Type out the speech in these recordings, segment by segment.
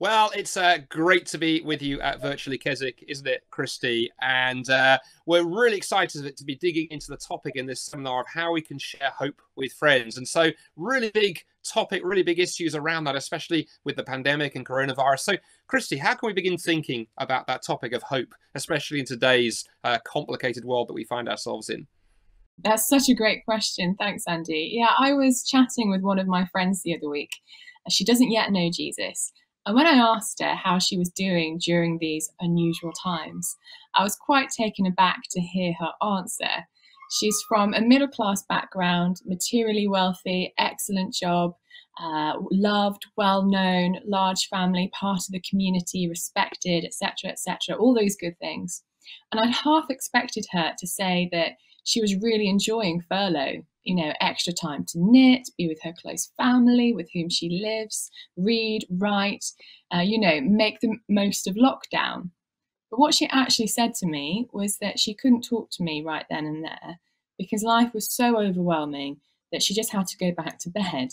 Well, it's uh, great to be with you at Virtually Keswick, isn't it, Kristi? And uh, we're really excited to be digging into the topic in this seminar of how we can share hope with friends. And so, really big topic, really big issues around that, especially with the pandemic and coronavirus. So, Kristi, how can we begin thinking about that topic of hope, especially in today's uh, complicated world that we find ourselves in? That's such a great question. Thanks, Andy. Yeah, I was chatting with one of my friends the other week. She doesn't yet know Jesus. And when I asked her how she was doing during these unusual times, I was quite taken aback to hear her answer. She's from a middle class background, materially wealthy, excellent job, uh, loved, well known, large family, part of the community, respected, etc., etc., all those good things. And I'd half expected her to say that she was really enjoying furlough, you know, extra time to knit, be with her close family with whom she lives, read, write, uh, you know, make the most of lockdown. But what she actually said to me was that she couldn't talk to me right then and there because life was so overwhelming that she just had to go back to bed.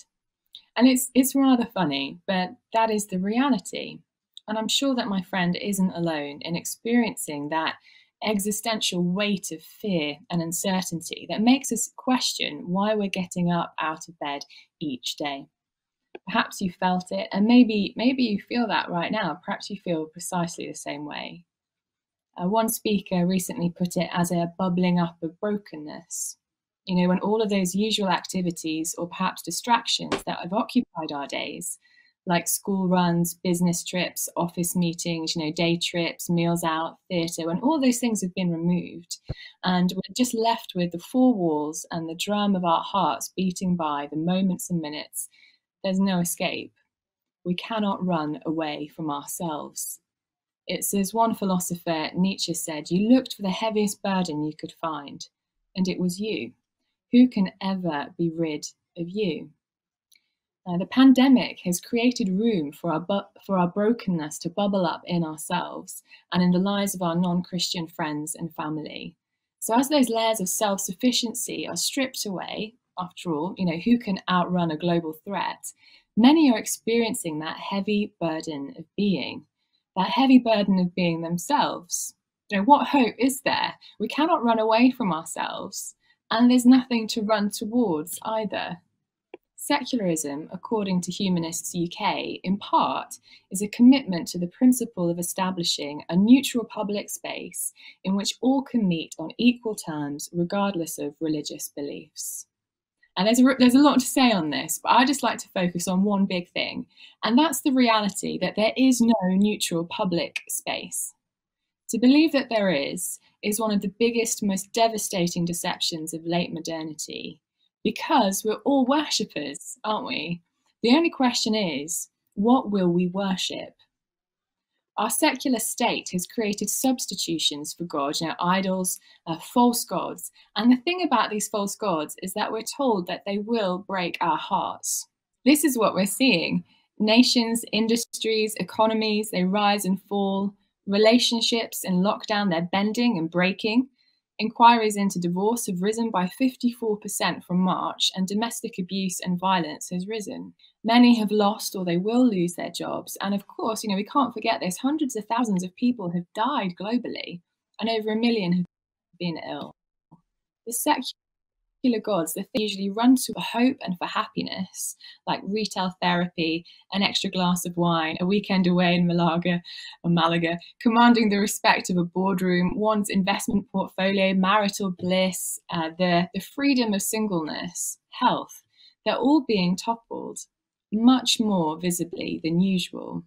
And it's it's rather funny, but that is the reality. And I'm sure that my friend isn't alone in experiencing that existential weight of fear and uncertainty that makes us question why we're getting up out of bed each day. Perhaps you felt it, and maybe maybe you feel that right now. Perhaps you feel precisely the same way. Uh, one speaker recently put it as a bubbling up of brokenness. You know, when all of those usual activities or perhaps distractions that have occupied our days like school runs, business trips, office meetings, you know, day trips, meals out, theatre, when all those things have been removed and we're just left with the four walls and the drum of our hearts beating by the moments and minutes, there's no escape. We cannot run away from ourselves. It's as one philosopher, Nietzsche, said, you looked for the heaviest burden you could find, and it was you. Who can ever be rid of you? Uh, the pandemic has created room for our, for our brokenness to bubble up in ourselves and in the lives of our non Christian friends and family. So, as those layers of self sufficiency are stripped away, after all, you know, who can outrun a global threat? Many are experiencing that heavy burden of being, that heavy burden of being themselves. You know, what hope is there? We cannot run away from ourselves, and there's nothing to run towards either. Secularism, according to Humanists UK, in part is a commitment to the principle of establishing a neutral public space in which all can meet on equal terms, regardless of religious beliefs. And there's a, there's a lot to say on this, but I just like to focus on one big thing, and that's the reality that there is no neutral public space. To believe that there is is one of the biggest, most devastating deceptions of late modernity because we're all worshippers, aren't we? The only question is, what will we worship? Our secular state has created substitutions for God, you know, idols, uh, false gods. And the thing about these false gods is that we're told that they will break our hearts. This is what we're seeing. Nations, industries, economies, they rise and fall. Relationships in lockdown, they're bending and breaking. Inquiries into divorce have risen by 54% from March, and domestic abuse and violence has risen. Many have lost or they will lose their jobs. And of course, you know, we can't forget this hundreds of thousands of people have died globally, and over a million have been ill. The secular particular gods that they usually run to for hope and for happiness, like retail therapy, an extra glass of wine, a weekend away in Malaga or Malaga, commanding the respect of a boardroom, one's investment portfolio, marital bliss, uh, the, the freedom of singleness, health, they're all being toppled much more visibly than usual.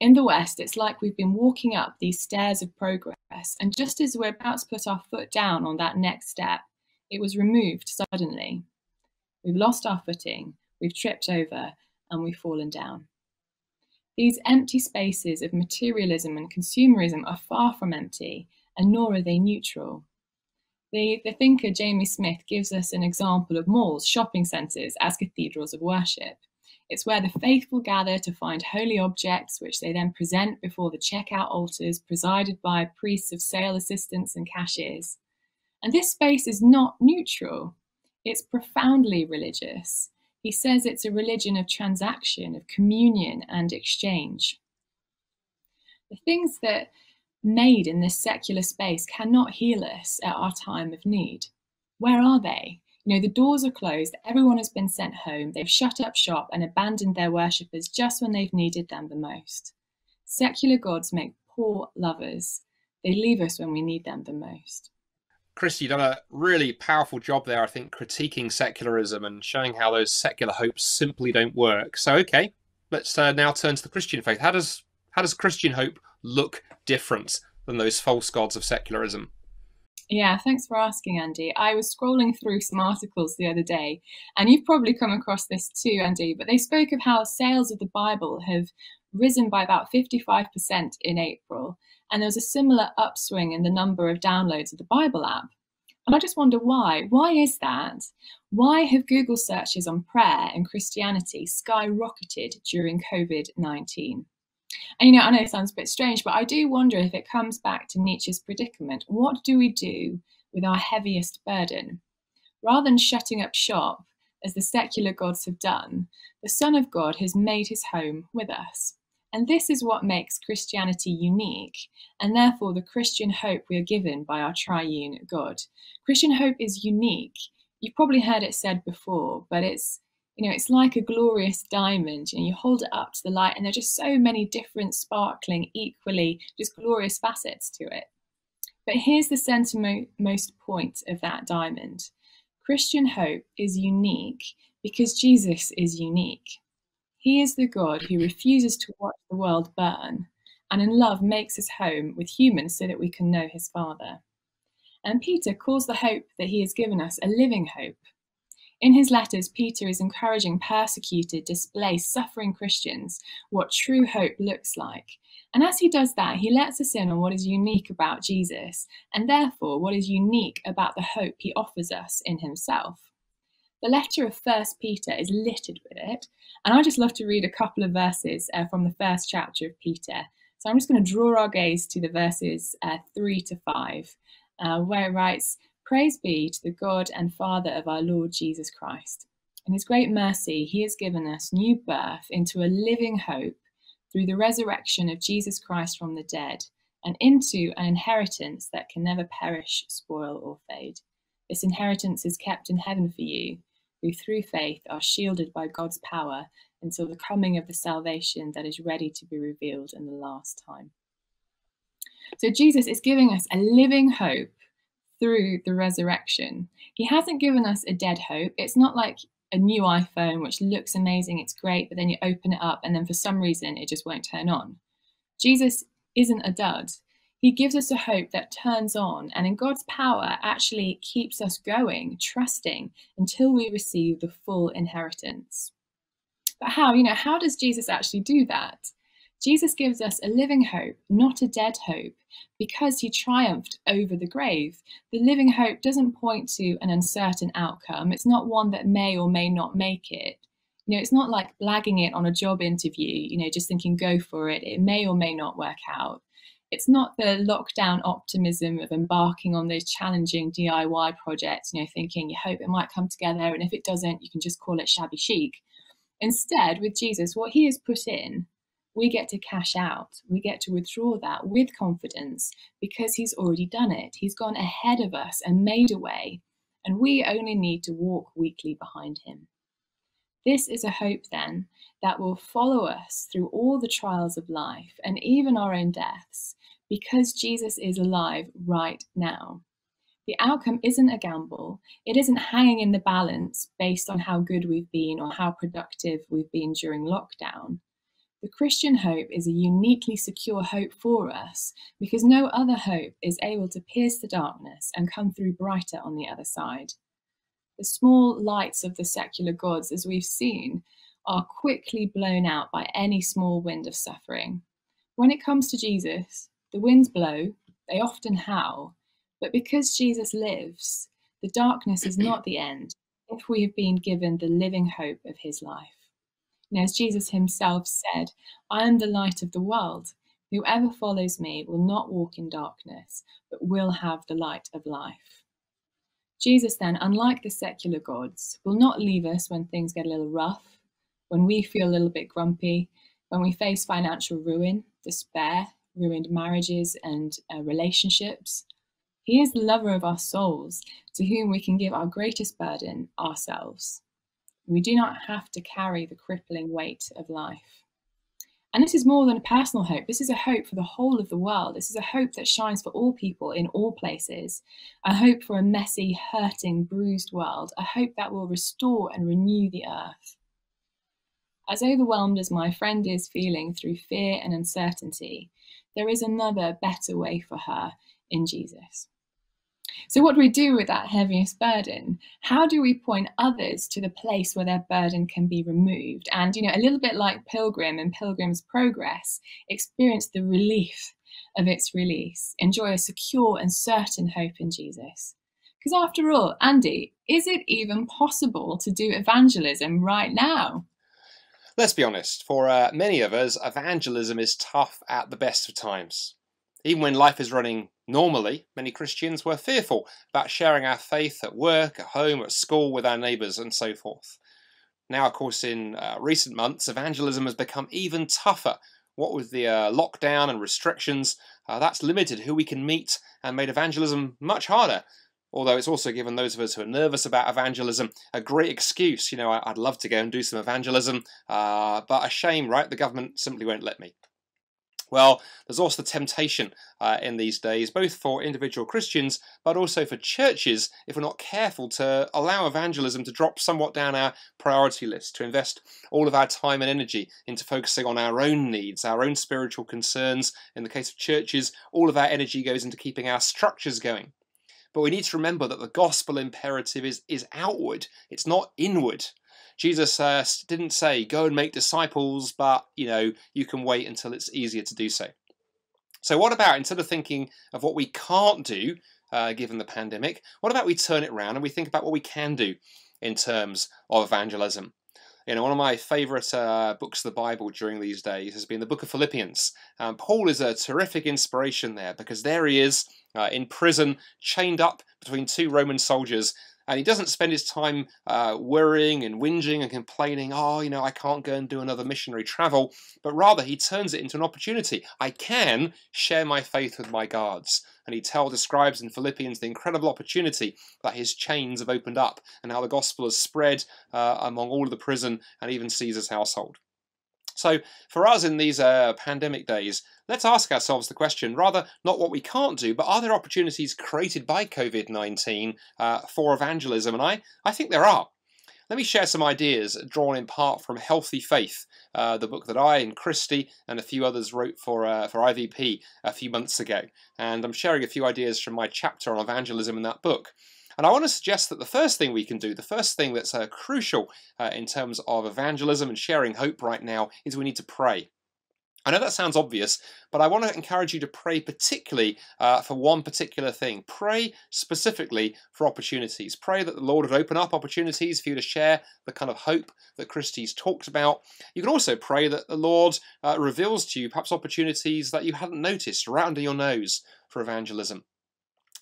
In the West, it's like we've been walking up these stairs of progress, and just as we're about to put our foot down on that next step, it was removed suddenly. We've lost our footing, we've tripped over, and we've fallen down. These empty spaces of materialism and consumerism are far from empty, and nor are they neutral. The, the thinker Jamie Smith gives us an example of malls, shopping centres, as cathedrals of worship. It's where the faithful gather to find holy objects, which they then present before the checkout altars presided by priests of sale assistants and cashiers. And this space is not neutral, it's profoundly religious. He says it's a religion of transaction, of communion and exchange. The things that made in this secular space cannot heal us at our time of need. Where are they? You know, the doors are closed, everyone has been sent home, they've shut up shop and abandoned their worshippers just when they've needed them the most. Secular gods make poor lovers, they leave us when we need them the most. Chris, you've done a really powerful job there, I think, critiquing secularism and showing how those secular hopes simply don't work. So, okay, let's uh, now turn to the Christian faith. How does how does Christian hope look different than those false gods of secularism? Yeah, thanks for asking, Andy. I was scrolling through some articles the other day, and you've probably come across this too, Andy, but they spoke of how sales of the Bible have risen by about 55% in April, and there was a similar upswing in the number of downloads of the Bible app. And I just wonder why. Why is that? Why have Google searches on prayer and Christianity skyrocketed during COVID 19? And you know, I know it sounds a bit strange, but I do wonder if it comes back to Nietzsche's predicament. What do we do with our heaviest burden? Rather than shutting up shop, as the secular gods have done, the Son of God has made his home with us. And this is what makes Christianity unique, and therefore the Christian hope we are given by our triune God. Christian hope is unique. You've probably heard it said before, but it's you know, it's like a glorious diamond. You know, you hold it up to the light, and there are just so many different, sparkling, equally just glorious facets to it. But here's the centermost point of that diamond Christian hope is unique because Jesus is unique. He is the God who refuses to watch the world burn and in love makes his home with humans so that we can know his Father. And Peter calls the hope that he has given us a living hope in his letters, Peter is encouraging persecuted, displaced, suffering Christians what true hope looks like. And as he does that, he lets us in on what is unique about Jesus, and therefore what is unique about the hope he offers us in himself. The letter of First Peter is littered with it, and I just love to read a couple of verses uh, from the first chapter of Peter. So I'm just going to draw our gaze to the verses uh, three to five, uh, where it writes, Praise be to the God and Father of our Lord Jesus Christ. In his great mercy, he has given us new birth into a living hope through the resurrection of Jesus Christ from the dead and into an inheritance that can never perish, spoil, or fade. This inheritance is kept in heaven for you, who through faith are shielded by God's power until the coming of the salvation that is ready to be revealed in the last time. So Jesus is giving us a living hope through the resurrection. He hasn't given us a dead hope. It's not like a new iPhone, which looks amazing, it's great, but then you open it up and then for some reason it just won't turn on. Jesus isn't a dud. He gives us a hope that turns on and in God's power actually keeps us going, trusting until we receive the full inheritance. But how? You know, how does Jesus actually do that? Jesus gives us a living hope, not a dead hope, because he triumphed over the grave. The living hope doesn't point to an uncertain outcome. It's not one that may or may not make it. You know, it's not like blagging it on a job interview, you know, just thinking go for it. It may or may not work out. It's not the lockdown optimism of embarking on those challenging DIY projects, you know, thinking you hope it might come together and if it doesn't, you can just call it shabby chic. Instead, with Jesus, what he has put in we get to cash out. We get to withdraw that with confidence because He's already done it. He's gone ahead of us and made a way, and we only need to walk weakly behind Him. This is a hope, then, that will follow us through all the trials of life and even our own deaths because Jesus is alive right now. The outcome isn't a gamble. It isn't hanging in the balance based on how good we've been or how productive we've been during lockdown. The Christian hope is a uniquely secure hope for us because no other hope is able to pierce the darkness and come through brighter on the other side. The small lights of the secular gods, as we've seen, are quickly blown out by any small wind of suffering. When it comes to Jesus, the winds blow, they often howl, but because Jesus lives, the darkness is not the end if we have been given the living hope of his life. And as Jesus himself said, I am the light of the world. Whoever follows me will not walk in darkness, but will have the light of life. Jesus, then, unlike the secular gods, will not leave us when things get a little rough, when we feel a little bit grumpy, when we face financial ruin, despair, ruined marriages and uh, relationships. He is the lover of our souls, to whom we can give our greatest burden, ourselves. We do not have to carry the crippling weight of life. And this is more than a personal hope. This is a hope for the whole of the world. This is a hope that shines for all people in all places. A hope for a messy, hurting, bruised world. A hope that will restore and renew the earth. As overwhelmed as my friend is feeling through fear and uncertainty, there is another, better way for her in Jesus. So, what do we do with that heaviest burden? How do we point others to the place where their burden can be removed? And, you know, a little bit like Pilgrim and Pilgrim's Progress, experience the relief of its release, enjoy a secure and certain hope in Jesus. Because, after all, Andy, is it even possible to do evangelism right now? Let's be honest, for uh, many of us, evangelism is tough at the best of times. Even when life is running normally, many Christians were fearful about sharing our faith at work, at home, at school, with our neighbours, and so forth. Now, of course, in uh, recent months, evangelism has become even tougher. What with the uh, lockdown and restrictions, uh, that's limited who we can meet and made evangelism much harder. Although it's also given those of us who are nervous about evangelism a great excuse. You know, I'd love to go and do some evangelism, uh, but a shame, right? The government simply won't let me. Well, there's also the temptation uh, in these days, both for individual Christians, but also for churches, if we're not careful, to allow evangelism to drop somewhat down our priority list, to invest all of our time and energy into focusing on our own needs, our own spiritual concerns. In the case of churches, all of our energy goes into keeping our structures going. But we need to remember that the gospel imperative is, is outward, it's not inward. Jesus uh, didn't say, go and make disciples, but, you know, you can wait until it's easier to do so. So what about, instead of thinking of what we can't do, uh, given the pandemic, what about we turn it around and we think about what we can do in terms of evangelism? You know, one of my favourite uh, books of the Bible during these days has been the book of Philippians. Um, Paul is a terrific inspiration there because there he is uh, in prison, chained up between two Roman soldiers, and he doesn't spend his time uh, worrying and whinging and complaining, oh, you know, I can't go and do another missionary travel, but rather he turns it into an opportunity. I can share my faith with my guards. And he tells, describes in Philippians the incredible opportunity that his chains have opened up and how the gospel has spread uh, among all of the prison and even Caesar's household. So, for us in these uh, pandemic days, let's ask ourselves the question rather not what we can't do, but are there opportunities created by COVID 19 uh, for evangelism? And I, I think there are. Let me share some ideas drawn in part from Healthy Faith, uh, the book that I and Kristi and a few others wrote for, uh, for IVP a few months ago. And I'm sharing a few ideas from my chapter on evangelism in that book. And I want to suggest that the first thing we can do, the first thing that's uh, crucial uh, in terms of evangelism and sharing hope right now, is we need to pray. I know that sounds obvious, but I want to encourage you to pray particularly uh, for one particular thing. Pray specifically for opportunities. Pray that the Lord would open up opportunities for you to share the kind of hope that Kristi's talked about. You can also pray that the Lord uh, reveals to you perhaps opportunities that you hadn't noticed right under your nose for evangelism.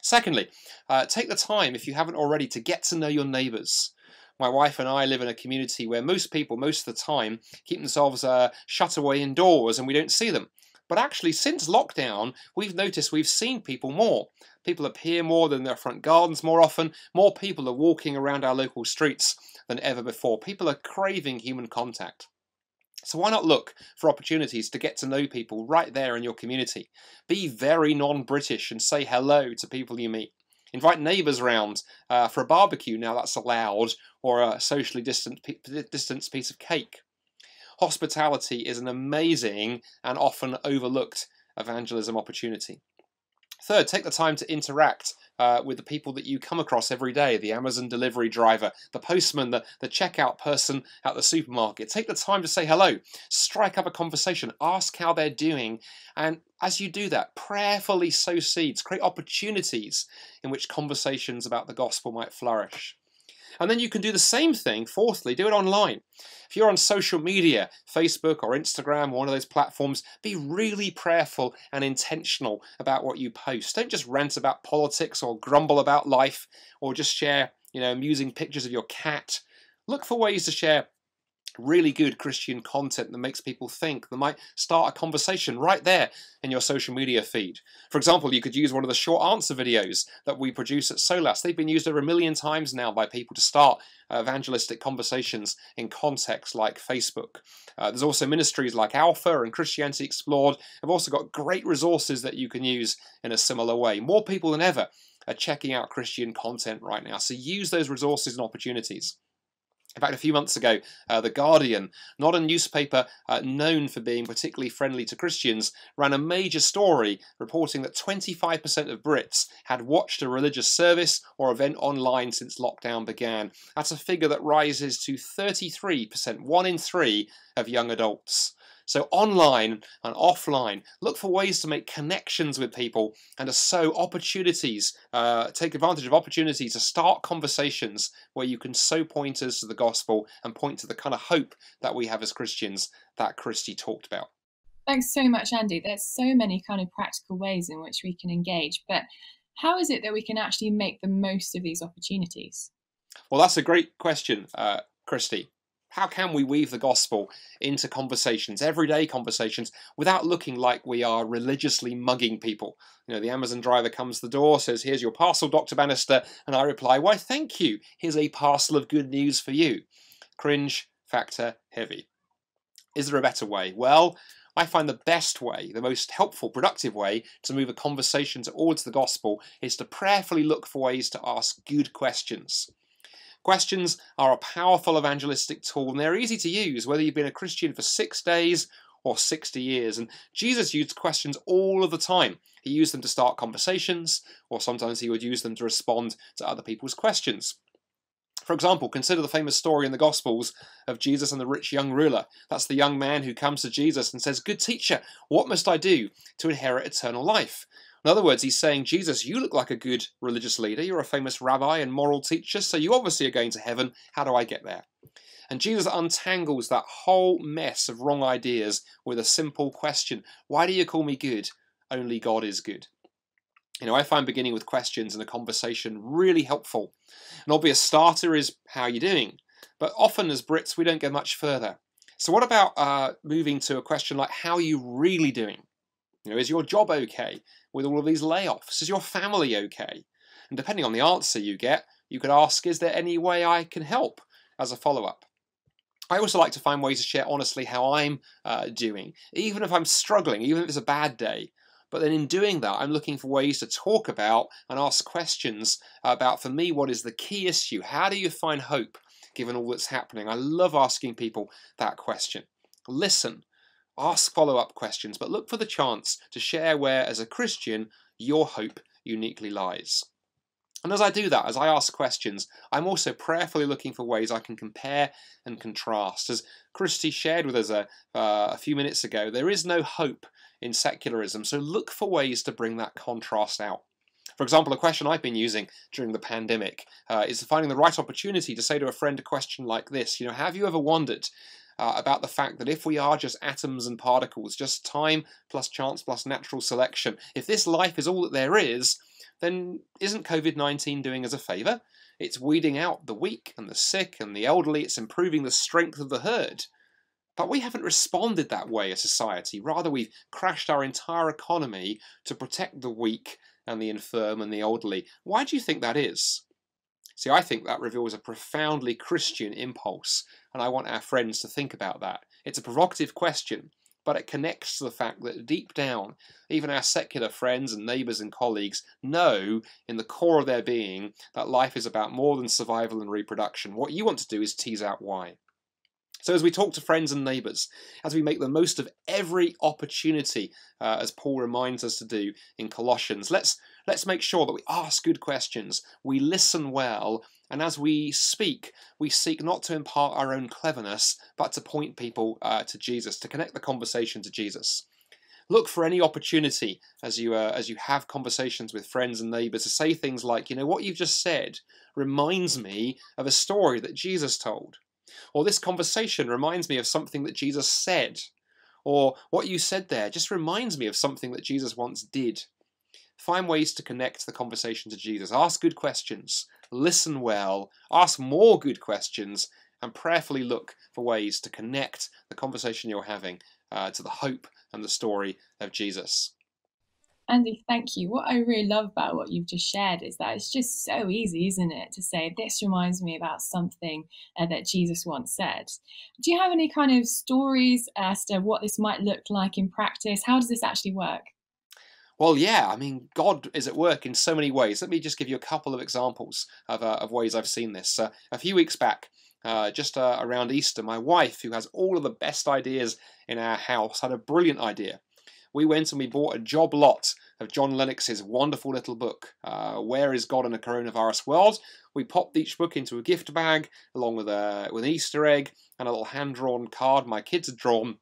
Secondly, uh, take the time, if you haven't already, to get to know your neighbours. My wife and I live in a community where most people, most of the time, keep themselves uh, shut away indoors and we don't see them. But actually, since lockdown, we've noticed we've seen people more. People appear more than their front gardens more often. More people are walking around our local streets than ever before. People are craving human contact. So why not look for opportunities to get to know people right there in your community? Be very non-British and say hello to people you meet. Invite neighbours round uh, for a barbecue now that's allowed, or a socially distant, distant piece of cake. Hospitality is an amazing and often overlooked evangelism opportunity. Third, take the time to interact uh, with the people that you come across every day the Amazon delivery driver, the postman, the, the checkout person at the supermarket. Take the time to say hello, strike up a conversation, ask how they're doing, and as you do that, prayerfully sow seeds, create opportunities in which conversations about the gospel might flourish. And then you can do the same thing, fourthly, do it online. If you're on social media, Facebook or Instagram, one of those platforms, be really prayerful and intentional about what you post. Don't just rant about politics or grumble about life or just share, you know, amusing pictures of your cat. Look for ways to share really good Christian content that makes people think, that might start a conversation right there in your social media feed. For example, you could use one of the short answer videos that we produce at Solas. They've been used over a million times now by people to start evangelistic conversations in contexts like Facebook. Uh, there's also ministries like Alpha and Christianity Explored have also got great resources that you can use in a similar way. More people than ever are checking out Christian content right now, so use those resources and opportunities. In fact, a few months ago, uh, The Guardian, not a newspaper uh, known for being particularly friendly to Christians, ran a major story reporting that 25% of Brits had watched a religious service or event online since lockdown began. That's a figure that rises to 33%, one in three of young adults. So online and offline, look for ways to make connections with people and to sow opportunities, uh, take advantage of opportunities to start conversations where you can sow pointers to the gospel and point to the kind of hope that we have as Christians that Kristi talked about. Thanks so much, Andy. There's so many kind of practical ways in which we can engage, but how is it that we can actually make the most of these opportunities? Well, that's a great question, uh, Kristi. How can we weave the gospel into conversations, everyday conversations, without looking like we are religiously mugging people? You know, the Amazon driver comes to the door, says, Here's your parcel, Dr. Bannister, and I reply, Why, thank you. Here's a parcel of good news for you. Cringe factor heavy. Is there a better way? Well, I find the best way, the most helpful, productive way to move a conversation towards the gospel is to prayerfully look for ways to ask good questions. Questions are a powerful evangelistic tool and they're easy to use, whether you've been a Christian for six days or 60 years. And Jesus used questions all of the time. He used them to start conversations, or sometimes he would use them to respond to other people's questions. For example, consider the famous story in the Gospels of Jesus and the rich young ruler. That's the young man who comes to Jesus and says, Good teacher, what must I do to inherit eternal life? In other words, he's saying, Jesus, you look like a good religious leader. You're a famous rabbi and moral teacher, so you obviously are going to heaven. How do I get there? And Jesus untangles that whole mess of wrong ideas with a simple question Why do you call me good? Only God is good. You know, I find beginning with questions in a conversation really helpful. An obvious starter is, How are you doing? But often as Brits, we don't go much further. So, what about uh, moving to a question like, How are you really doing? You know, is your job okay? with all of these layoffs? Is your family okay? And depending on the answer you get, you could ask, is there any way I can help as a follow up? I also like to find ways to share honestly how I'm uh, doing, even if I'm struggling, even if it's a bad day. But then in doing that, I'm looking for ways to talk about and ask questions about, for me, what is the key issue? How do you find hope given all that's happening? I love asking people that question. Listen, Ask follow up questions, but look for the chance to share where, as a Christian, your hope uniquely lies. And as I do that, as I ask questions, I'm also prayerfully looking for ways I can compare and contrast. As Kristi shared with us a, uh, a few minutes ago, there is no hope in secularism, so look for ways to bring that contrast out. For example, a question I've been using during the pandemic uh, is finding the right opportunity to say to a friend a question like this You know, have you ever wondered uh, about the fact that if we are just atoms and particles, just time plus chance plus natural selection, if this life is all that there is, then isn't COVID 19 doing us a favour? It's weeding out the weak and the sick and the elderly, it's improving the strength of the herd. But we haven't responded that way as society. Rather, we've crashed our entire economy to protect the weak and the infirm and the elderly. Why do you think that is? See, I think that reveals a profoundly Christian impulse, and I want our friends to think about that. It's a provocative question, but it connects to the fact that deep down, even our secular friends and neighbours and colleagues know in the core of their being that life is about more than survival and reproduction. What you want to do is tease out why. So, as we talk to friends and neighbours, as we make the most of every opportunity, uh, as Paul reminds us to do in Colossians, let's let's make sure that we ask good questions, we listen well, and as we speak, we seek not to impart our own cleverness, but to point people uh, to Jesus, to connect the conversation to Jesus. Look for any opportunity as you uh, as you have conversations with friends and neighbours to say things like, you know, what you've just said reminds me of a story that Jesus told. Or this conversation reminds me of something that Jesus said. Or what you said there just reminds me of something that Jesus once did. Find ways to connect the conversation to Jesus. Ask good questions. Listen well. Ask more good questions. and prayerfully look for ways to connect the conversation you're having uh, to the hope and the story of Jesus. Andy, thank you. What I really love about what you've just shared is that it's just so easy, isn't it, to say, this reminds me about something uh, that Jesus once said. Do you have any kind of stories as to what this might look like in practice? How does this actually work? Well, yeah, I mean, God is at work in so many ways. Let me just give you a couple of examples of, uh, of ways I've seen this. Uh, a few weeks back, uh, just uh, around Easter, my wife, who has all of the best ideas in our house, had a brilliant idea we went and we bought a job lot of John Lennox's wonderful little book, uh, Where is God in a Coronavirus World? We popped each book into a gift bag along with, a, with an Easter egg and a little hand drawn card my kids had drawn.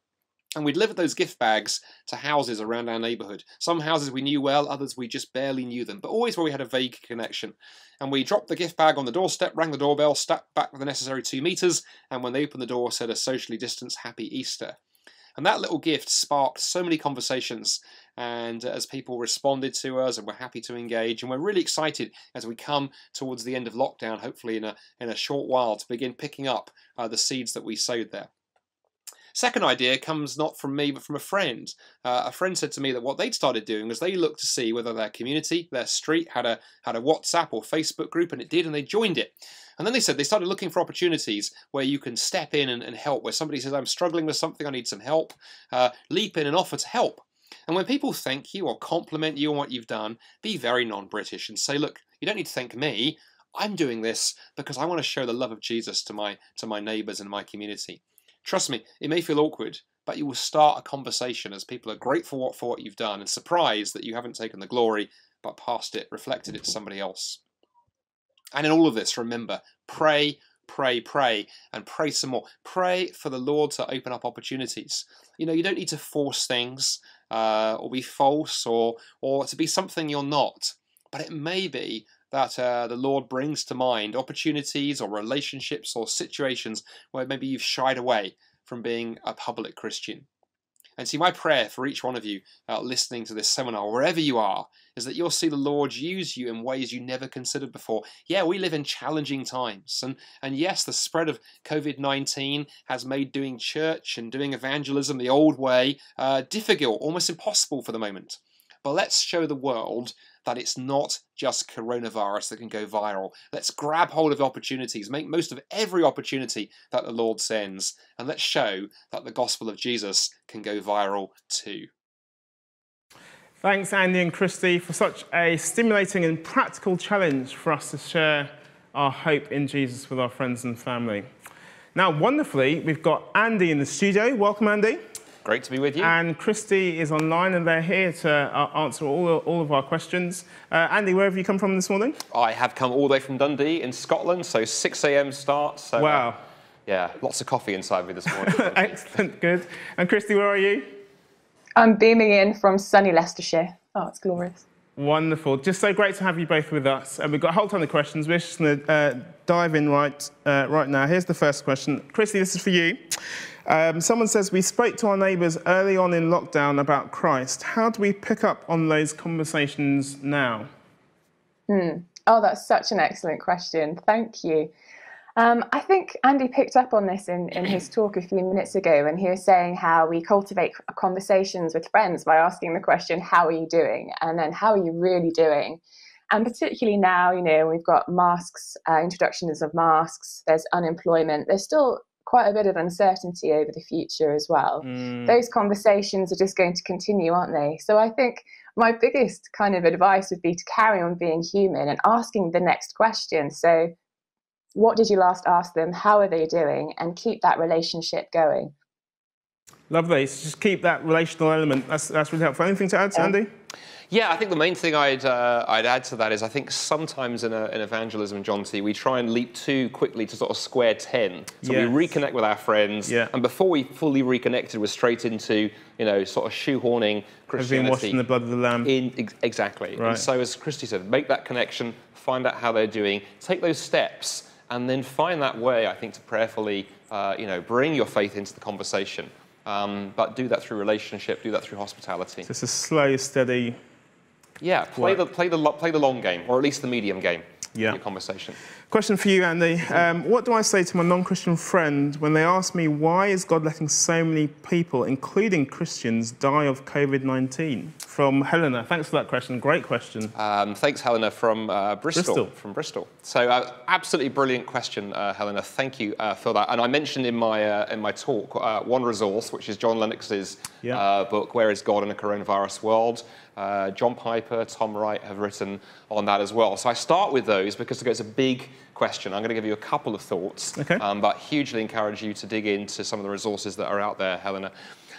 And we delivered those gift bags to houses around our neighbourhood. Some houses we knew well, others we just barely knew them, but always where we had a vague connection. And we dropped the gift bag on the doorstep, rang the doorbell, stepped back the necessary two metres, and when they opened the door, said a socially distanced Happy Easter. And that little gift sparked so many conversations. And as people responded to us and were happy to engage, and we're really excited as we come towards the end of lockdown, hopefully in a, in a short while, to begin picking up uh, the seeds that we sowed there. Second idea comes not from me, but from a friend. Uh, a friend said to me that what they'd started doing was they looked to see whether their community, their street, had a had a WhatsApp or Facebook group, and it did, and they joined it. And then they said they started looking for opportunities where you can step in and, and help, where somebody says, I'm struggling with something, I need some help. Uh, leap in and offer to help. And when people thank you or compliment you on what you've done, be very non British and say, look, you don't need to thank me. I'm doing this because I want to show the love of Jesus to my to my neighbours and my community. Trust me, it may feel awkward, but you will start a conversation as people are grateful for what you've done and surprised that you haven't taken the glory but passed it, reflected it to somebody else. And in all of this, remember, pray, pray, pray, and pray some more. Pray for the Lord to open up opportunities. You know, you don't need to force things uh, or be false or or to be something you're not. But it may be that uh, the Lord brings to mind opportunities or relationships or situations where maybe you've shied away from being a public Christian. And see, my prayer for each one of you uh, listening to this seminar, wherever you are, is that you'll see the Lord use you in ways you never considered before. Yeah, we live in challenging times. And, and yes, the spread of COVID 19 has made doing church and doing evangelism the old way uh, difficult, almost impossible for the moment. But let's show the world that it's not just coronavirus that can go viral. Let's grab hold of opportunities, make most of every opportunity that the Lord sends, and let's show that the gospel of Jesus can go viral too. Thanks, Andy and Kristi, for such a stimulating and practical challenge for us to share our hope in Jesus with our friends and family. Now, wonderfully, we've got Andy in the studio. Welcome, Andy. Great to be with you. And Kristi is online, and they're here to uh, answer all, all of our questions. Uh, Andy, where have you come from this morning? I have come all the way from Dundee in Scotland, so 6 a.m. start. So, uh, wow. Uh, yeah, lots of coffee inside me this morning. Excellent, good. And Kristi, where are you? I'm beaming in from sunny Leicestershire. Oh, it's glorious. Wonderful. Just so great to have you both with us. And we've got a whole ton of questions. We're just going to uh, dive in right, uh, right now. Here's the first question. Kristi, this is for you. Um, someone says, We spoke to our neighbours early on in lockdown about Christ. How do we pick up on those conversations now? Hmm. Oh, that's such an excellent question. Thank you. Um, I think Andy picked up on this in, in his talk a few minutes ago when he was saying how we cultivate conversations with friends by asking the question, How are you doing? And then, How are you really doing? And particularly now, you know, we've got masks, uh, introductions of masks, there's unemployment, there's still quite a bit of uncertainty over the future as well. Mm. Those conversations are just going to continue, aren't they? So I think my biggest kind of advice would be to carry on being human and asking the next question. So, what did you last ask them? How are they doing? And keep that relationship going. Lovely. So just keep that relational element. That's, that's really helpful. Anything to add, Sandy? Yeah, I think the main thing I'd, uh, I'd add to that is I think sometimes in, a, in evangelism, John T, we try and leap too quickly to sort of square 10. So yes. we reconnect with our friends, yeah. and before we fully reconnected, we're straight into, you know, sort of shoehorning Christianity. Have been washed in the blood of the Lamb. In, ex exactly. Right. And so as Kristi said, make that connection, find out how they're doing, take those steps, and then find that way, I think, to prayerfully, uh, you know, bring your faith into the conversation. Um, but do that through relationship, do that through hospitality. So it's a slow, steady yeah, play the, play, the, play the long game, or at least the medium game yeah. your conversation. Question for you, Andy. Um, what do I say to my non-Christian friend when they ask me why is God letting so many people, including Christians, die of COVID-19? From Helena. Thanks for that question. Great question. Um, thanks, Helena, from uh, Bristol, Bristol. From Bristol. So, uh, absolutely brilliant question, uh, Helena. Thank you uh, for that. And I mentioned in my uh, in my talk uh, one resource, which is John Lennox's Yeah. book, "Where Is God in a Coronavirus World." John Piper, Tom Wright have written on that as well. So I start with those because it's a big question. I'm going to give you a couple of thoughts, Okay. um, but hugely encourage you to dig into some of the resources that are out there, Helena.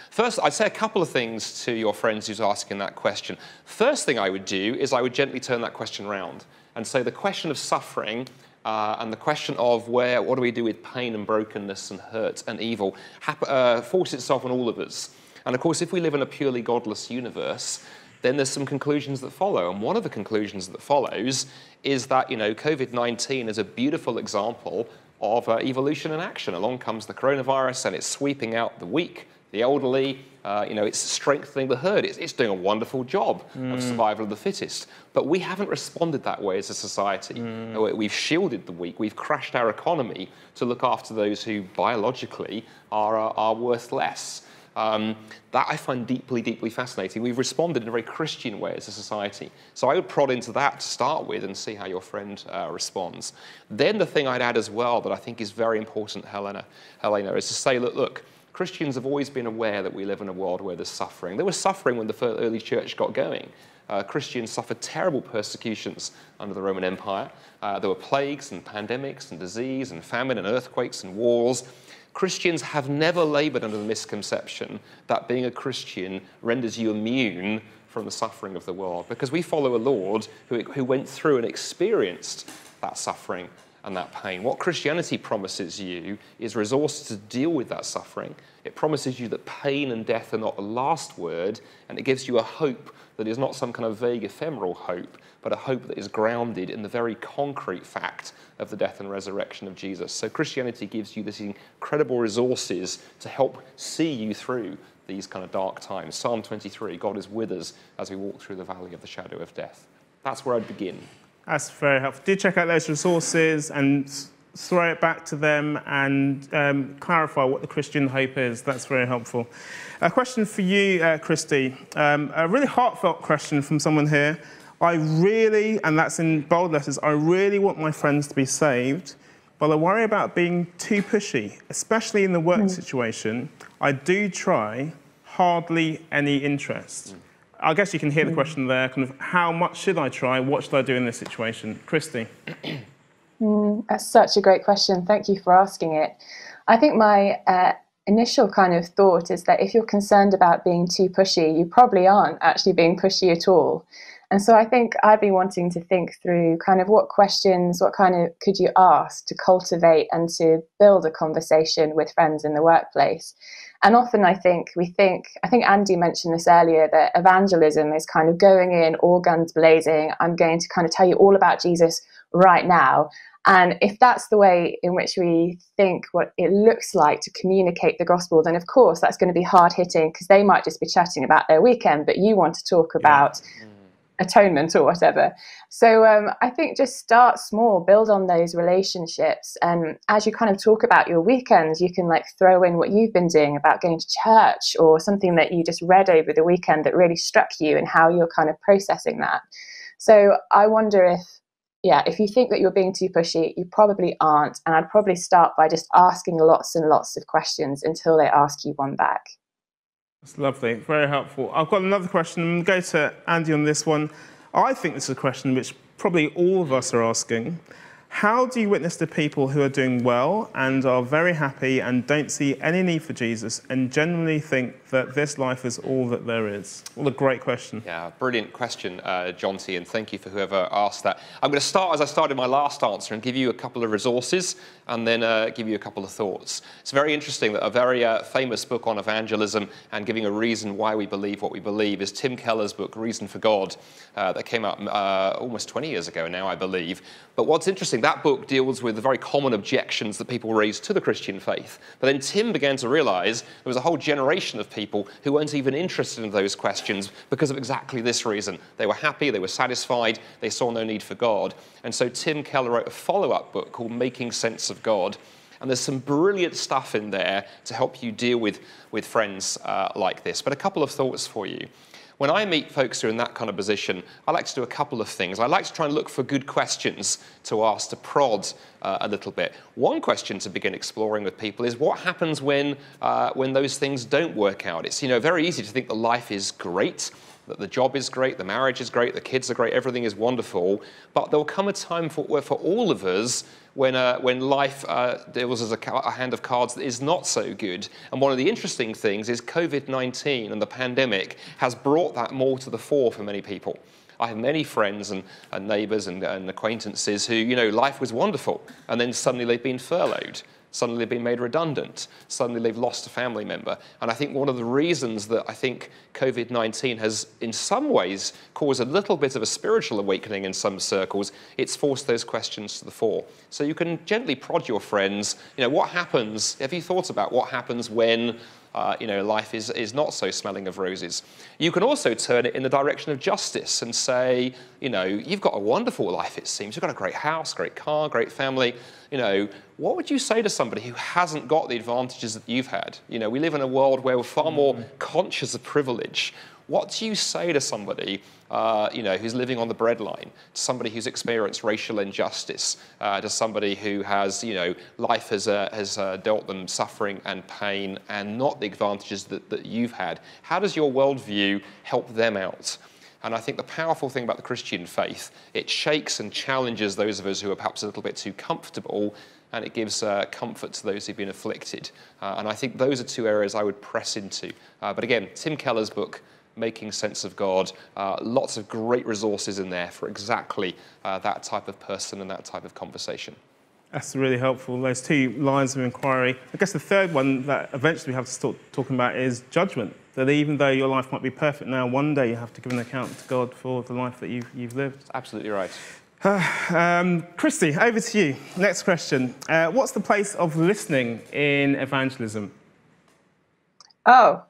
First, I'd say a couple of things to your friends who's asking that question. First thing I would do is I would gently turn that question round and say the question of suffering uh, and the question of where, what do we do with pain and brokenness and hurt and evil uh, forces itself on all of us. And of course, if we live in a purely godless universe, then there's some conclusions that follow. And one of the conclusions that follows is that, you know, COVID-19 is a beautiful example of uh, evolution in action. Along comes the coronavirus and it's sweeping out the weak, the elderly, uh, you know, it's strengthening the herd. It's, it's doing a wonderful job of survival of the fittest. But we haven't responded that way as a society. Uh, We've shielded the weak. We've crashed our economy to look after those who biologically are, uh, are worth less. Um, that I find deeply, deeply fascinating. We've responded in a very Christian way as a society. So I would prod into that to start with and see how your friend uh, responds. Then the thing I'd add as well that I think is very important, Helena, Helena, is to say, look, look, Christians have always been aware that we live in a world where there's suffering. There was suffering when the early church got going. Uh, Christians suffered terrible persecutions under the Roman Empire. Uh, there were plagues and pandemics and disease and famine and earthquakes and wars. Christians have never labored under the misconception that being a Christian renders you immune from the suffering of the world because we follow a Lord who, who went through and experienced that suffering and that pain. What Christianity promises you is resources to deal with that suffering. It promises you that pain and death are not the last word, and it gives you a hope that is not some kind of vague, ephemeral hope, but a hope that is grounded in the very concrete fact of the death and resurrection of Jesus. So Christianity gives you these incredible resources to help see you through these kind of dark times. Psalm 23 God is with us as we walk through the valley of the shadow of death. That's where I'd begin. That's very helpful. Do check out those resources and throw it back to them and um, clarify what the Christian hope is. That's very helpful. A question for you, uh, Kristi. Um, a really heartfelt question from someone here. I really, and that's in bold letters, I really want my friends to be saved, but I worry about being too pushy, especially in the work situation. I do try, hardly any interest. I guess you can hear the question there, kind of how much should I try? What should I do in this situation? Kristi. That's such a great question. Thank you for asking it. I think my uh, initial kind of thought is that if you're concerned about being too pushy, you probably aren't actually being pushy at all. And so I think I'd be wanting to think through kind of what questions, what kind of could you ask to cultivate and to build a conversation with friends in the workplace. And often I think we think, I think Andy mentioned this earlier, that evangelism is kind of going in, all guns blazing. I'm going to kind of tell you all about Jesus right now. And if that's the way in which we think what it looks like to communicate the gospel, then of course that's going to be hard hitting because they might just be chatting about their weekend, but you want to talk about atonement or whatever. So um, I think just start small, build on those relationships, and as you kind of talk about your weekends, you can like throw in what you've been doing about going to church or something that you just read over the weekend that really struck you and how you're kind of processing that. So I wonder if yeah, if you think that you're being too pushy, you probably aren't. And I'd probably start by just asking lots and lots of questions until they ask you one back. That's lovely, very helpful. I've got another question. I'm going to go to Andy on this one. I think this is a question which probably all of us are asking. How do you witness to people who are doing well and are very happy and don't see any need for Jesus and generally think that this life is all that there is? What a great question. Yeah, brilliant question, uh, John T, and thank you for whoever asked that. I'm going to start as I started my last answer and give you a couple of resources and then uh, give you a couple of thoughts. It's very interesting that a very uh, famous book on evangelism and giving a reason why we believe what we believe is Tim Keller's book, Reason for God, uh, that came out uh, almost 20 years ago now, I believe. But what's interesting, that book deals with the very common objections that people raise to the Christian faith. But then Tim began to realize there was a whole generation of people who weren't even interested in those questions because of exactly this reason. They were happy, they were satisfied, they saw no need for God. And so Tim Keller wrote a follow up book called Making Sense of God. And there's some brilliant stuff in there to help you deal with, with friends uh, like this. But a couple of thoughts for you. When I meet folks who are in that kind of position, I like to do a couple of things. I like to try and look for good questions to ask, to prod uh, a little bit. One question to begin exploring with people is what happens when, uh, when those things don't work out? It's you know, very easy to think that life is great that the job is great, the marriage is great, the kids are great, everything is wonderful. But there will come a time for, where for all of us when, uh, when life uh, deals as a, a, hand of cards that is not so good. And one of the interesting things is COVID 19 and the pandemic has brought that more to the fore for many people. I have many friends and, and neighbours and, and acquaintances who, you know, life was wonderful, and then suddenly they've been furloughed suddenly they've been made redundant, suddenly they've lost a family member. And I think one of the reasons that I think COVID 19 has, in some ways, caused a little bit of a spiritual awakening in some circles, it's forced those questions to the fore. So you can gently prod your friends, you know, what happens, have you thought about what happens when uh, you know, life is, is not so smelling of roses. You can also turn it in the direction of justice and say, you know, you've got a wonderful life, it seems. You've got a great house, great car, great family. You know, what would you say to somebody who hasn't got the advantages that you've had? You know, we live in a world where we're far more mm. conscious of privilege. What do you say to somebody, uh, you know, who's living on the breadline, to somebody who's experienced racial injustice, uh, to somebody who has, you know, life has, uh, has uh, dealt them suffering and pain and not the advantages that, that you've had? How does your worldview help them out? And I think the powerful thing about the Christian faith, it shakes and challenges those of us who are perhaps a little bit too comfortable and it gives uh, comfort to those who've been afflicted. Uh, and I think those are two areas I would press into. But again, Tim Keller's book, Making Sense of God, uh, lots of great resources in there for exactly uh, that type of person and that type of conversation. That's really helpful. Those two lines of inquiry. I guess the third one that eventually we have to start talking about is judgment. That even though your life might be perfect now, one day you have to give an account to God for the life that you've, you've lived. Absolutely right. um, Kristi, over to you. Next question. Uh, what's the place of listening in evangelism? Oh,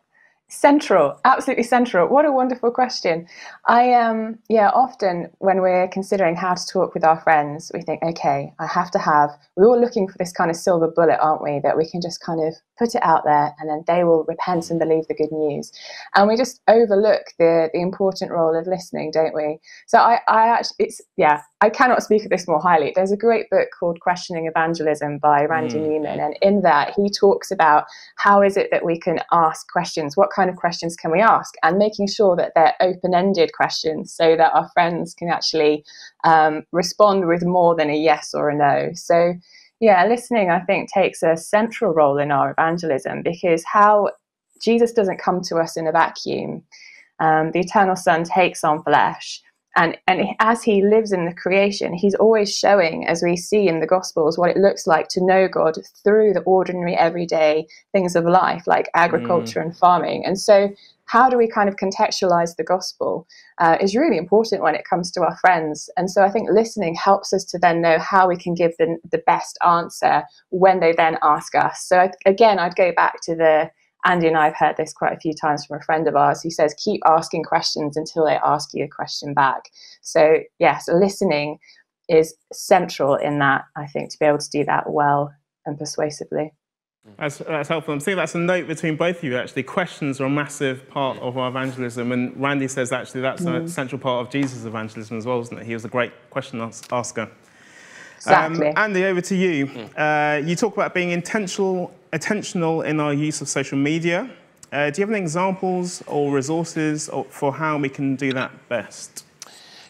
Central, absolutely central. What a wonderful question. I um yeah, often when we're considering how to talk with our friends, we think, okay, I have to have we're all looking for this kind of silver bullet, aren't we? That we can just kind of put it out there and then they will repent and believe the good news. And we just overlook the the important role of listening, don't we? So I, I actually it's yeah, I cannot speak of this more highly. There's a great book called Questioning Evangelism by Randy mm. Newman, and in that he talks about how is it that we can ask questions, what kind of questions can we ask, and making sure that they're open-ended questions so that our friends can actually um, respond with more than a yes or a no. So yeah, listening, I think, takes a central role in our evangelism because how Jesus doesn't come to us in a vacuum. Um, the eternal Son takes on flesh. And, and as he lives in the creation, he's always showing, as we see in the Gospels, what it looks like to know God through the ordinary, everyday things of life, like agriculture mm. and farming. And so how do we kind of contextualize the gospel uh, is really important when it comes to our friends. And so I think listening helps us to then know how we can give them the best answer when they then ask us. So I, again, I'd go back to the Andy and I have heard this quite a few times from a friend of ours who says, keep asking questions until they ask you a question back. So, yes, listening is central in that, I think, to be able to do that well and persuasively. That's, that's helpful. I'm seeing that's a note between both of you, actually. Questions are a massive part of our evangelism, and Randy says actually that's mm. a central part of Jesus' evangelism as well, isn't it? He was a great question asker. Exactly. Um, Andy, over to you. Mm. Uh, you talk about being intentional, intentional in our use of social media. Uh, do you have any examples or resources for how we can do that best?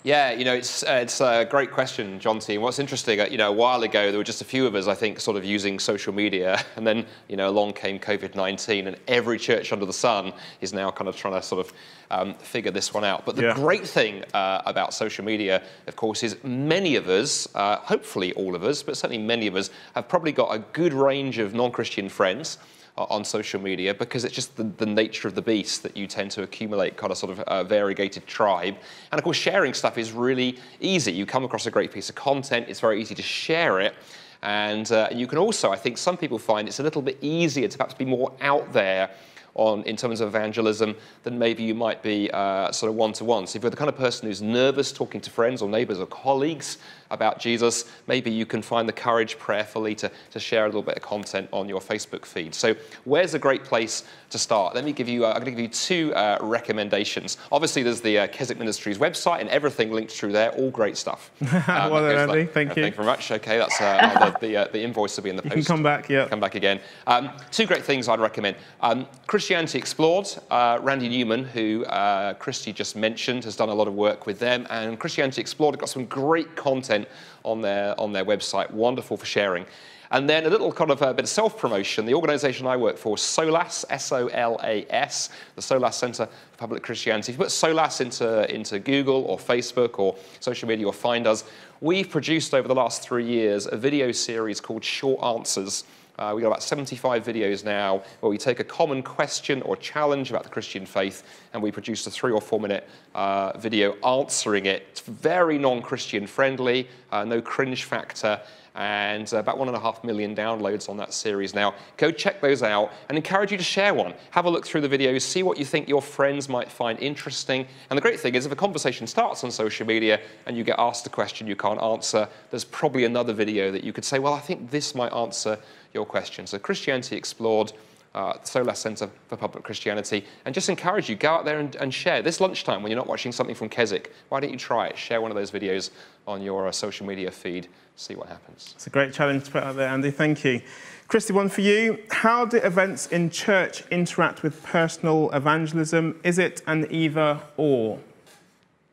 Yeah, you know, it's uh, it's a great question, John T. And what's interesting, uh, you know, a while ago there were just a few of us, I think, sort of using social media, and then you know along came COVID-19, and every church under the sun is now kind of trying to sort of um, figure this one out. But the yeah. great thing uh, about social media, of course, is many of us, uh, hopefully all of us, but certainly many of us, have probably got a good range of non-Christian friends on social media because it's just the, the, nature of the beast that you tend to accumulate kind of sort of a variegated tribe. And of course, sharing stuff is really easy. You come across a great piece of content, it's very easy to share it. And uh, you can also, I think some people find it's a little bit easier to perhaps be more out there on in terms of evangelism than maybe you might be uh, sort of one to one. So if you're the kind of person who's nervous talking to friends or neighbors or colleagues, about Jesus, maybe you can find the courage prayerfully to, to share a little bit of content on your Facebook feed. So, where's a great place to start? Let me give you, uh, I'm going to give you two uh, recommendations. Obviously, there's the uh, Keswick Ministries website and everything linked through there, all great stuff. Um, well done, Andy. Thank you. Thank you very much. Okay, that's uh, the, the, uh, the, invoice will be in the post. You can come back, yeah. Come back again. Um, two great things I'd recommend. Um, Christianity Explored, uh, Randy Newman, who Kristi just mentioned, has done a lot of work with them, and Christianity Explored have got some great content content on their, on their website. Wonderful for sharing. And then a little kind of a bit of self-promotion. The organization I work for, SOLAS, S-O-L-A-S, the SOLAS Center for Public Christianity. If you put SOLAS into, into Google or Facebook or social media, you'll find us. We've produced over the last three years a video series called Short Answers. Uh, we've got about 75 videos now where we take a common question or challenge about the Christian faith and we produce a three or four minute uh, video answering it. It's very non Christian friendly, uh, no cringe factor and about one and a half million downloads on that series now. Go check those out and encourage you to share one. Have a look through the videos, see what you think your friends might find interesting. And the great thing is, if a conversation starts on social media and you get asked a question you can't answer, there's probably another video that you could say, well, I think this might answer your question. So Christianity Explored uh, SOLAS Centre for Public Christianity, and just encourage you, go out there and, and, share. This lunchtime, when you're not watching something from Keswick, why don't you try it? Share one of those videos on your uh, social media feed, see what happens. It's a great challenge to put out there, Andy. Thank you. Kristi, one for you. How do events in church interact with personal evangelism? Is it an either or?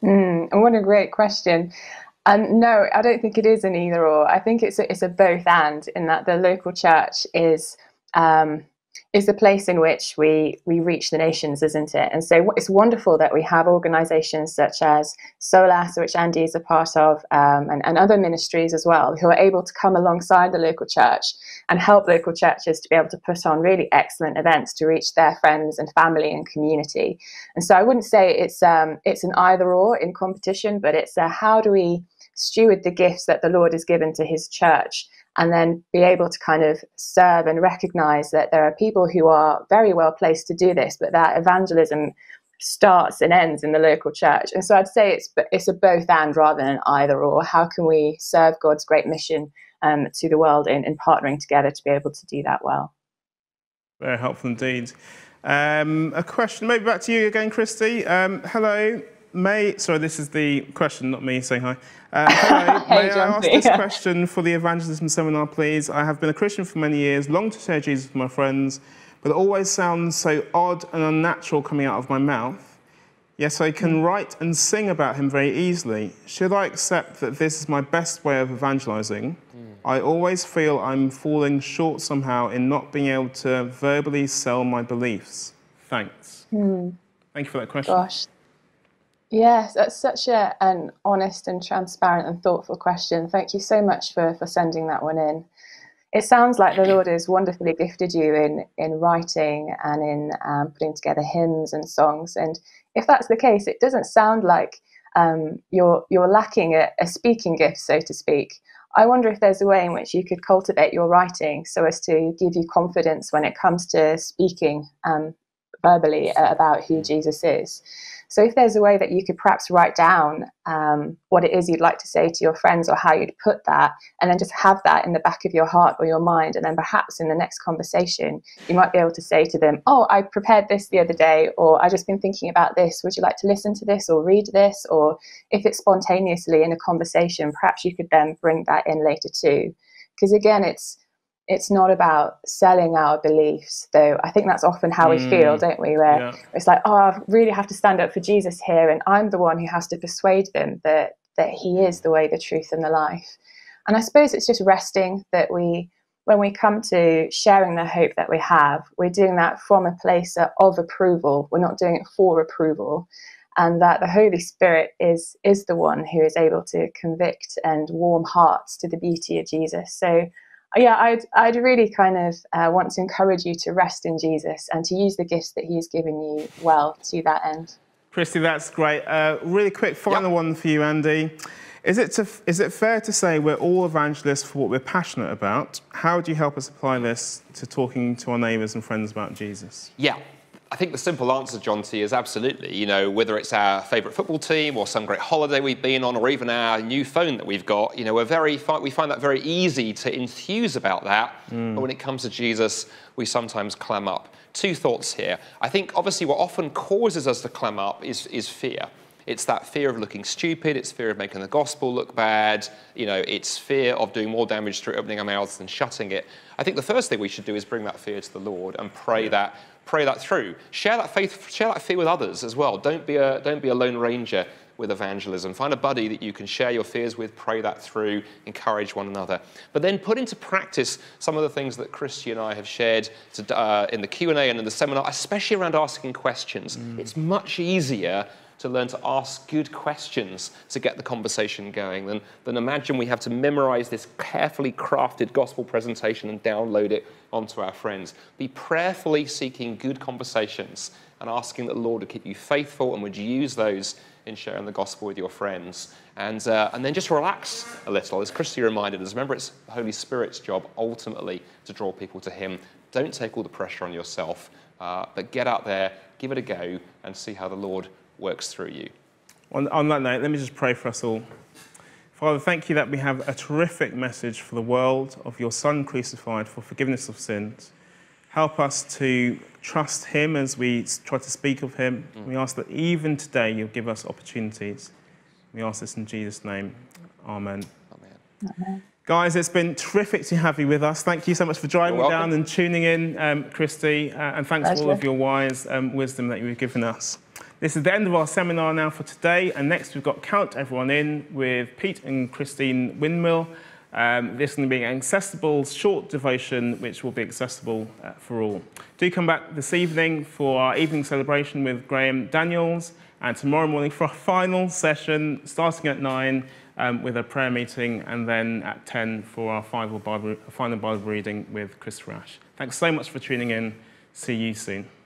Mm, what a great question. Um, no, I don't think it is an either or. I think it's a, it's a both and in that the local church is um, is the place in which we we reach the nations, isn't it? And so it's wonderful that we have organisations such as SOLAS, which Andy is a part of, um, and, and other ministries as well, who are able to come alongside the local church and help local churches to be able to put on really excellent events to reach their friends and family and community. And so I wouldn't say it's um, it's an either or in competition, but it's a how do we steward the gifts that the Lord has given to His church and then be able to kind of serve and recognize that there are people who are very well placed to do this, but that evangelism starts and ends in the local church. And so I'd say it's it's a both and rather than an either or. How can we serve God's great mission um, to the world in, in partnering together to be able to do that well? Very helpful indeed. Um, a question, maybe back to you again, Kristi. Um, hello, May. Sorry, this is the question, not me saying hi. Uh, hello, hey, may I ask this question for the evangelism seminar, please? I have been a Christian for many years, long to share Jesus with my friends, but it always sounds so odd and unnatural coming out of my mouth. Yes, I can mm. write and sing about him very easily. Should I accept that this is my best way of evangelizing? Mm. I always feel I'm falling short somehow in not being able to verbally sell my beliefs. Thanks. Mm. Thank you for that question. Gosh, Yes, that's such a, an honest and transparent and thoughtful question. Thank you so much for, for sending that one in. It sounds like the Lord has wonderfully gifted you in, in writing and in um, putting together hymns and songs. And if that's the case, it doesn't sound like um, you're, you're lacking a, a speaking gift, so to speak. I wonder if there's a way in which you could cultivate your writing so as to give you confidence when it comes to speaking um, verbally about who Jesus is. So if there's a way that you could perhaps write down um, what it is you'd like to say to your friends or how you'd put that, and then just have that in the back of your heart or your mind, and then perhaps in the next conversation, you might be able to say to them, Oh, I prepared this the other day, or I've just been thinking about this. Would you like to listen to this or read this? Or if it's spontaneously in a conversation, perhaps you could then bring that in later too. Because again, it's it's not about selling our beliefs, though. I think that's often how we Mm. feel, don't we? Where Yeah. it's like, oh, I really have to stand up for Jesus here, and I'm the one who has to persuade them that that He is the way, the truth, and the life. And I suppose it's just resting that we, when we come to sharing the hope that we have, we're doing that from a place of approval. We're not doing it for approval, and that the Holy Spirit is is the one who is able to convict and warm hearts to the beauty of Jesus. So yeah, I'd, I'd really kind of uh, want to encourage you to rest in Jesus and to use the gifts that He's given you well to that end. Kristi, that's great. Uh, really quick, final one for you, Andy. Is it, to, is it fair to say we're all evangelists for what we're passionate about? How do you help us apply this to talking to our neighbours and friends about Jesus? Yeah. I think the simple answer, John T, is absolutely. You know, whether it's our favourite football team or some great holiday we've been on, or even our new phone that we've got, you know, we're very we find that very easy to enthuse about that. Mm. But when it comes to Jesus, we sometimes clam up. Two thoughts here. I think obviously what often causes us to clam up is, is fear. It's that fear of looking stupid. It's fear of making the gospel look bad. You know, it's fear of doing more damage through opening our mouths than shutting it. I think the first thing we should do is bring that fear to the Lord and pray that pray that through. Share that faith, share that fear with others as well. Don't be a don't be a lone ranger with evangelism. Find a buddy that you can share your fears with, pray that through, encourage one another. But then put into practice some of the things that Kristi and I have shared to, uh, in the Q&A and in the seminar, especially around asking questions. It's much easier to learn to ask good questions to get the conversation going than, than imagine we have to memorize this carefully crafted gospel presentation and download it onto our friends. Be prayerfully seeking good conversations and asking that the Lord would keep you faithful and would use those in sharing the gospel with your friends. And, uh, and then just relax a little. As Kristi reminded us, remember it's the Holy Spirit's job ultimately to draw people to Him. Don't take all the pressure on yourself, uh, but get out there, give it a go, and see how the Lord works through you. On, on that note, let me just pray for us all. Father, thank you that we have a terrific message for the world of your Son crucified for forgiveness of sins. Help us to trust him as we try to speak of him. We ask that even today you'll give us opportunities. We ask this in Jesus' name. Amen. Amen. Guys, it's been terrific to have you with us. Thank you so much for driving You're down and tuning in, um, Kristi, uh, and thanks for all of your wise um, wisdom that you've given us. This is the end of our seminar now for today, and next we've got Count Everyone In with Pete and Christine Windmill. Um, this is going to be an accessible short devotion which will be accessible uh, for all. Do come back this evening for our evening celebration with Graham Daniels, and tomorrow morning for our final session starting at 9 um, with a prayer meeting, and then at 10 for our final Bible, final Bible reading with Chris Ash. Thanks so much for tuning in. See you soon.